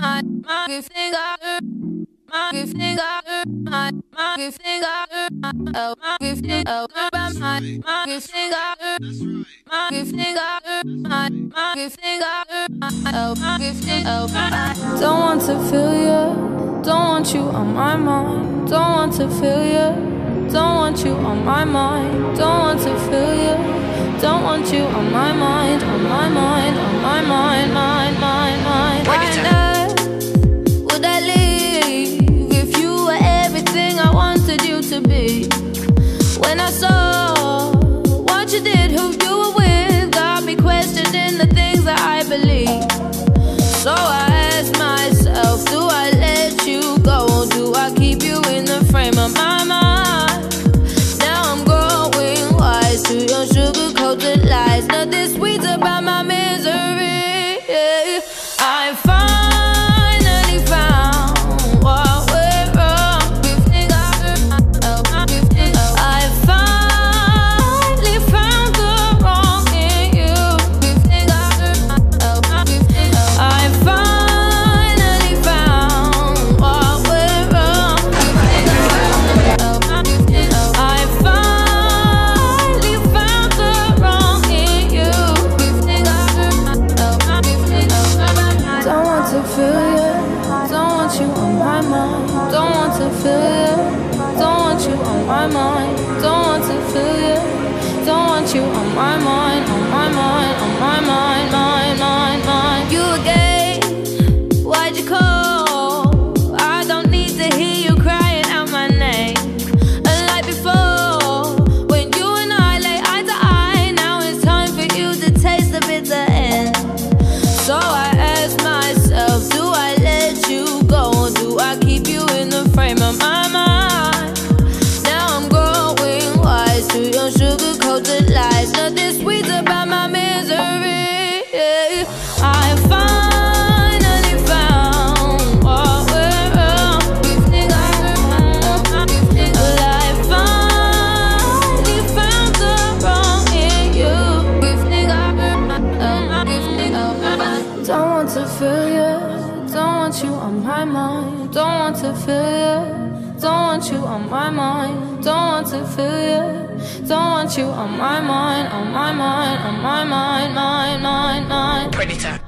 my, my God. My God. My, my God. Oh, my gifting, oh, my, my, God. My God. My, my God. Oh, my gifting, oh. Don't want to feel you. Don't want you on my mind. Don't want to feel you. Don't want you on my mind. Don't want to feel you. Don't want you on my mind, on my mind, on my mind, mind, When I saw mind. Don't want to feel you. Don't want you on my mind. Don't Don't want to feel you. Don't want you on my mind. Don't want to feel you. Don't want you on my mind. Don't want to feel you. Don't want you on my mind. On my mind. On my mind. Mind. Mind. Mind. Preditah.